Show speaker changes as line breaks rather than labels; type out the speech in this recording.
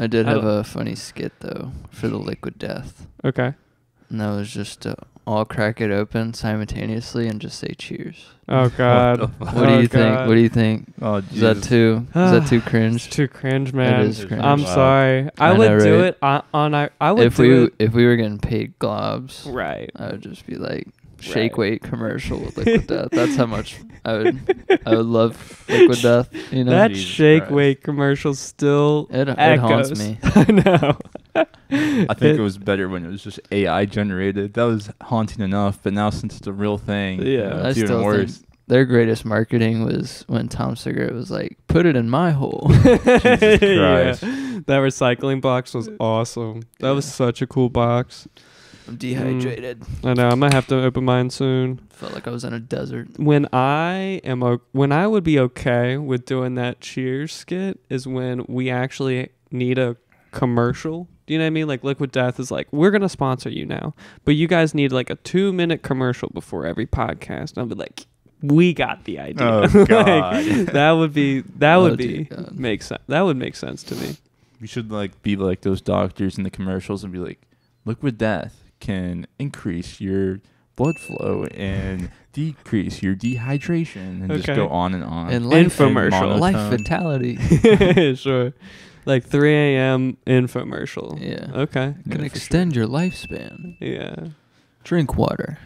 I did
I
have a funny skit though for the liquid death,
Okay.
and that was just uh, all crack it open simultaneously and just say cheers.
Oh God.
the?
What do
Oh,
you think?
God.
What do you think?
Oh,
Is that too? Is that too
It's
cringe?
too cringe, man.
is cringe.
I'm
Wow.
sorry. I,
I
would
know,
do
right?
it on, on I, I would
If
do
we
it.
if we were getting paid globs,
Right.
I would just be like shake
Right.
weight commercial with liquid death. That's how much I would I would love liquid death. You know,
that
Jesus
shake
Christ.
weight commercial still
it, it haunts me.
I know.
I think it, was better when it was just AI generated. That was haunting enough, but now since it's a real thing,
Yeah.
know,
I
it's even
still
worse.
think their greatest marketing was when Tom Segura was like, "Put it in my hole."
yeah.
Christ.
That recycling box was uh, awesome. That was such a cool box.
I'm mm. dehydrated.
I know. I might have to open mine soon.
Felt like I was in a desert.
When I am o- when I would be okay with doing that Cheers skit is when we actually need a commercial. Do you know what I mean? Like Liquid Death is like, we're gonna sponsor you now, but you guys need like a two minute commercial before every podcast. I'll be like, we got the idea.
Oh,
Like,
God.
that would be that
Oh,
would
dear
be
God.
make sense. That would make sense to me.
You should like be like those doctors in the commercials and be like, liquid death can increase your blood flow and decrease your dehydration and just go on and on.
And life
Infomercial.
And
Life
monotone.
fatality.
sure. Like 3 a.m. infomercial.
Yeah.
Okay.
Can
Yeah, for
extend your lifespan.
Yeah.
Drink water.